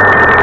you